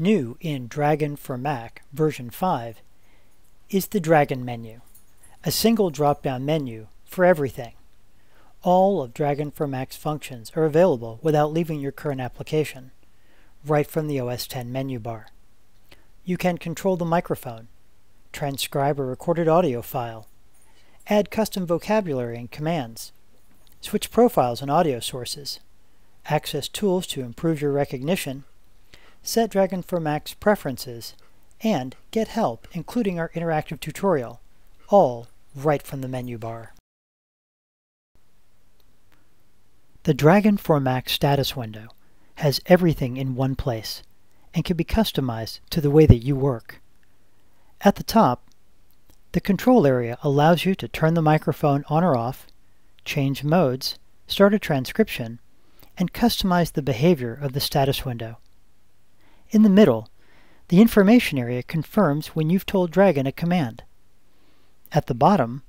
New in Dragon for Mac version 5 is the Dragon menu, a single drop-down menu for everything. All of Dragon for Mac's functions are available without leaving your current application, right from the OS X menu bar. You can control the microphone, transcribe a recorded audio file, add custom vocabulary and commands, switch profiles and audio sources, access tools to improve your recognition, set Dragon for Mac's preferences, and get help, including our interactive tutorial, all right from the menu bar. The Dragon for Mac status window has everything in one place and can be customized to the way that you work. At the top, the control area allows you to turn the microphone on or off, change modes, start a transcription, and customize the behavior of the status window. In the middle, the information area confirms when you've told Dragon a command. At the bottom,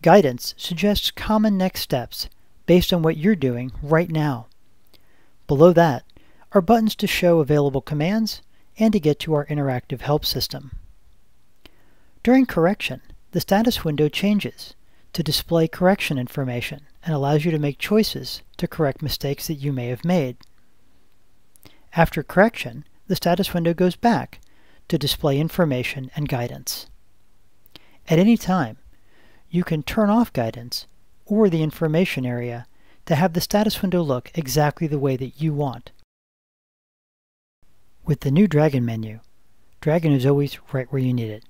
guidance suggests common next steps based on what you're doing right now. Below that are buttons to show available commands and to get to our interactive help system. During correction, the status window changes to display correction information and allows you to make choices to correct mistakes that you may have made. After correction, the status window goes back to display information and guidance. At any time, you can turn off guidance or the information area to have the status window look exactly the way that you want. With the new Dragon menu, Dragon is always right where you need it.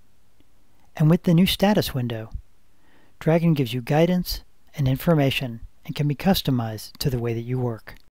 And with the new status window, Dragon gives you guidance and information and can be customized to the way that you work.